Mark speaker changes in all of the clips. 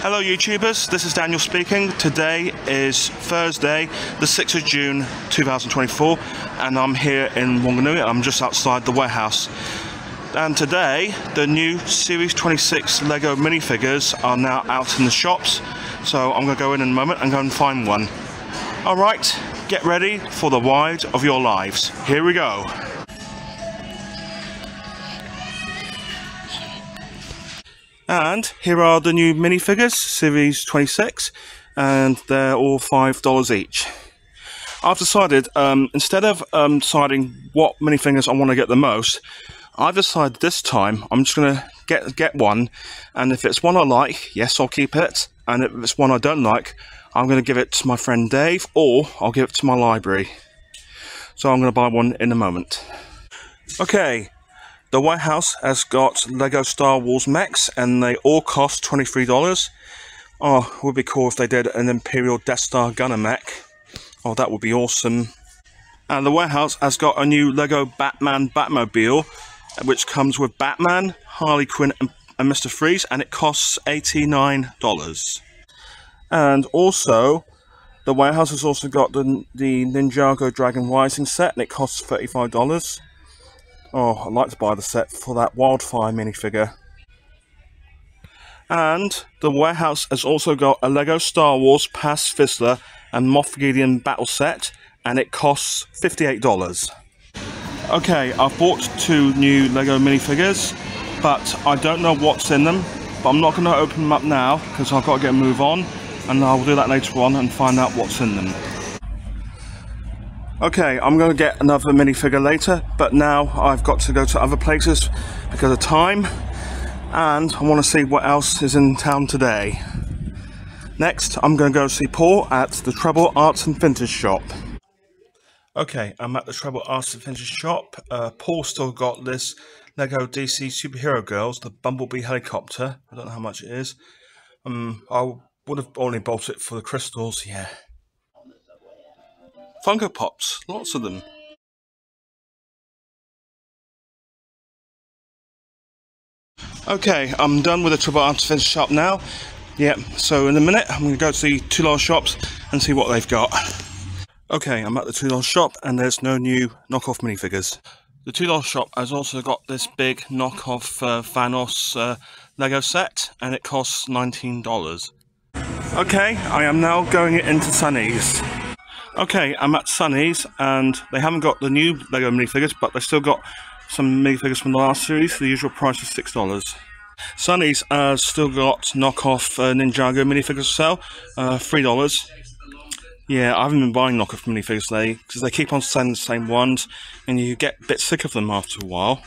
Speaker 1: Hello YouTubers, this is Daniel speaking. Today is Thursday, the 6th of June 2024 and I'm here in Whanganui. I'm just outside the warehouse. And today, the new Series 26 LEGO minifigures are now out in the shops. So I'm going to go in in a moment and go and find one. Alright, get ready for the ride of your lives. Here we go. And here are the new minifigures, Series 26, and they're all $5 each. I've decided, um, instead of um, deciding what minifigures I want to get the most, I've decided this time I'm just going to get get one, and if it's one I like, yes, I'll keep it, and if it's one I don't like, I'm going to give it to my friend Dave, or I'll give it to my library. So I'm going to buy one in a moment. Okay, the warehouse has got Lego Star Wars mechs and they all cost $23. Oh, would be cool if they did an Imperial Death Star gunner mech. Oh, that would be awesome. And the warehouse has got a new Lego Batman Batmobile, which comes with Batman, Harley Quinn and, and Mr. Freeze, and it costs $89. And also, the warehouse has also got the, the Ninjago Dragon Rising set, and it costs $35. Oh, I'd like to buy the set for that Wildfire minifigure. And the warehouse has also got a Lego Star Wars Paz Vizsla and Moff Gideon battle set, and it costs $58. Okay, I've bought two new Lego minifigures, but I don't know what's in them. But I'm not going to open them up now because I've got to get a move on, and I'll do that later on and find out what's in them. Okay, I'm going to get another minifigure later, but now I've got to go to other places because of time, and I want to see what else is in town today. Next, I'm going to go see Paul at the Treble Arts and Vintage Shop. Okay, I'm at the Treble Arts and Vintage Shop. Uh, Paul still got this Lego DC Superhero Girls, the Bumblebee helicopter. I don't know how much it is. Um, I would have only bought it for the crystals, yeah. Funko Pops, lots of them. Okay, I'm done with the Arts Vintage Shop now. Yeah, so in a minute I'm going to go to the two large shops and see what they've got. Okay, I'm at the two large shop and there's no new knockoff minifigures. The two large shop has also got this big knockoff uh, Thanos uh, Lego set and it costs $19. Okay, I am now going into Sunny's. Okay, I'm at Sunny's and they haven't got the new Lego minifigures but they've still got some minifigures from the last series. The usual price is $6. Sunny's uh, still got knockoff uh, Ninjago minifigures for sale, uh, $3. Yeah, I haven't been buying knockoff minifigures lately because they keep on selling the same ones and you get a bit sick of them after a while.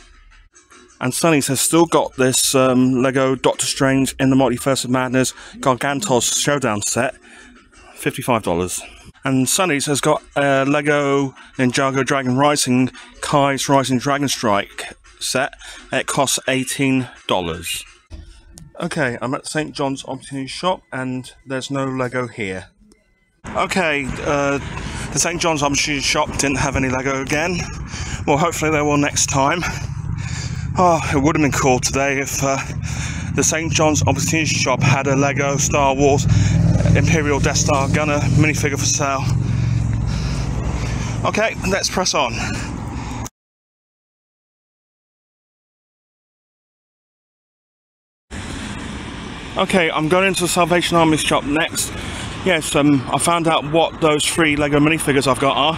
Speaker 1: And Sunny's has still got this um, Lego Doctor Strange in the Multiverse of Madness Gargantos Showdown set, $55. And Sunny's has got a Lego Ninjago Dragon Rising Kai's Rising Dragon Strike set. It costs $18. Okay, I'm at St. John's Opportunity Shop and there's no Lego here. Okay, uh, the St. John's Opportunity Shop didn't have any Lego again. Well, hopefully they will next time. Oh, it would have been cool today if uh, the St. John's Opportunity Shop had a Lego Star Wars Imperial Death Star Gunner minifigure for sale. Okay, let's press on. Okay, I'm going into the Salvation Army shop next. Yes, um, I found out what those three Lego minifigures I've got are.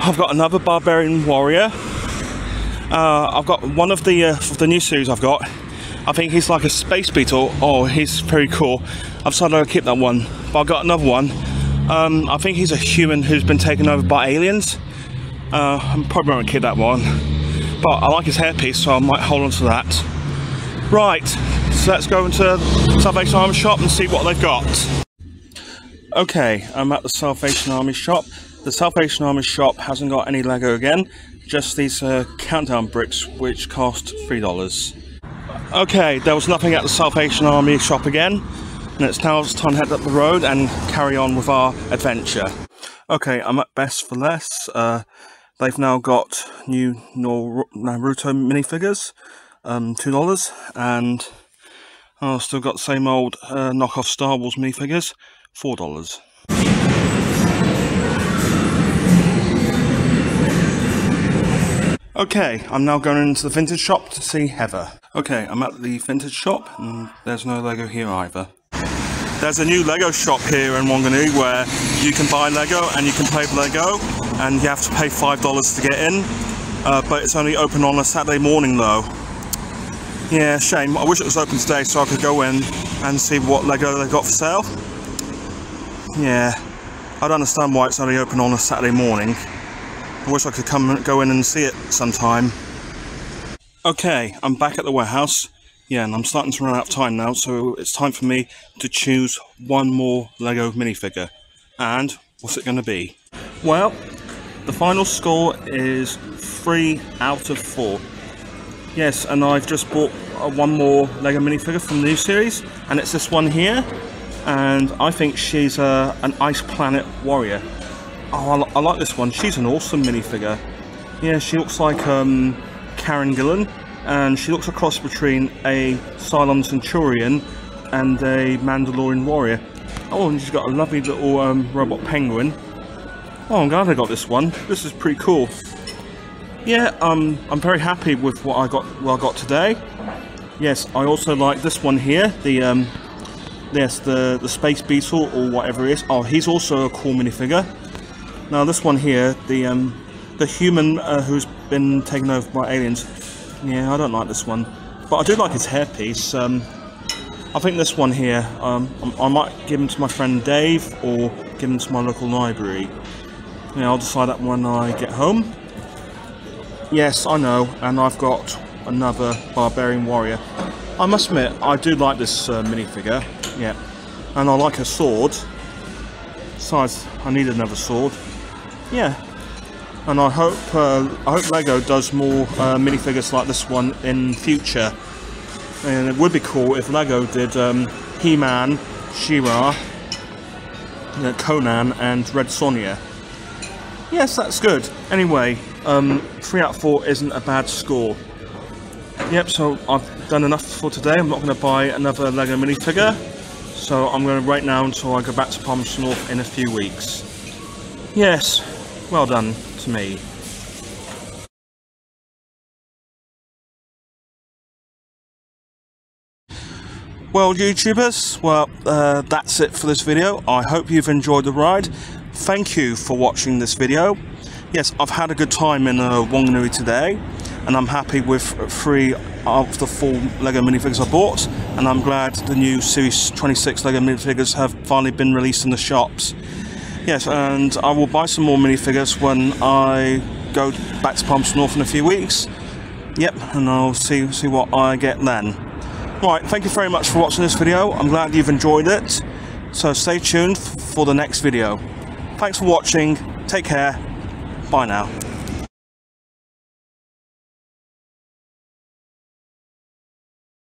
Speaker 1: I've got another Barbarian Warrior. Uh, I've got one of the uh, the new series I've got. I think he's like a space beetle. Oh, he's very cool. I've decided to keep that one. But I've got another one. Um, I think he's a human who's been taken over by aliens. Uh, I'm probably going to keep that one. But I like his hairpiece, so I might hold on to that. Right, so let's go into Salvation Army shop and see what they've got. Okay, I'm at the Salvation Army shop. The Salvation Army shop hasn't got any Lego again, just these uh, countdown bricks which cost $3. Okay, there was nothing at the Salvation Army shop again, and it's now time to head up the road and carry on with our adventure. Okay, I'm at Best for Less. Uh, they've now got new Naruto minifigures, um, $2, and I've still got the same old uh, knockoff Star Wars minifigures, $4. Okay, I'm now going into the vintage shop to see Heather. Okay, I'm at the vintage shop and there's no Lego here either. There's a new Lego shop here in Whanganui where you can buy Lego and you can play Lego and you have to pay $5 to get in. Uh, but it's only open on a Saturday morning though. Yeah, shame. I wish it was open today so I could go in and see what Lego they got for sale. Yeah, I don't understand why it's only open on a Saturday morning. I wish I could come go in and see it sometime. Okay, I'm back at the warehouse. Yeah, and I'm starting to run out of time now, so it's time for me to choose one more LEGO minifigure. And what's it going to be? Well, the final score is 3 out of 4. Yes, and I've just bought uh, one more LEGO minifigure from the new series, and it's this one here. And I think she's uh, an Ice Planet warrior. Oh, I, I, like this one. She's an awesome minifigure. Yeah, she looks like um, Karen Gillan, and she looks a cross between a Cylon Centurion and a Mandalorian warrior. Oh, and she's got a lovely little um, robot penguin. Oh, I'm glad I got this one. This is pretty cool. Yeah, um, I'm very happy with what I got. What I got today. Yes, I also like this one here. The um, yes, the the space beetle or whatever it is. Oh, he's also a cool minifigure. Now this one here, the um, the human uh, who's been taken over by aliens. Yeah, I don't like this one, but I do like his hairpiece. Um, I think this one here, um, I might give him to my friend Dave or give him to my local library. Yeah, I'll decide that when I get home. Yes, I know, and I've got another Barbarian Warrior. I must admit, I do like this uh, minifigure, yeah, and I like her sword. Besides, I need another sword yeah and I hope uh, I hope Lego does more uh, minifigures like this one in future. And it would be cool if Lego did um, He-Man, She-Ra, Conan and Red Sonja. Yes that's good. Anyway um, 3 out of 4 isn't a bad score. Yep so I've done enough for today. I'm not going to buy another Lego minifigure. So I'm going to wait now until I go back to Palmerston North in a few weeks. Yes well done me. Well, YouTubers, well, uh, that's it for this video. I hope you've enjoyed the ride. Thank you for watching this video. Yes, I've had a good time in uh, Whanganui today, and I'm happy with three of the four LEGO minifigures I bought, and I'm glad the new Series 26 LEGO minifigures have finally been released in the shops. Yes, and I will buy some more minifigures when I go back to Palms North in a few weeks. Yep, and I'll see see what I get then. Right, thank you very much for watching this video. I'm glad you've enjoyed it. So stay tuned for the next video. Thanks for watching. Take care. Bye now.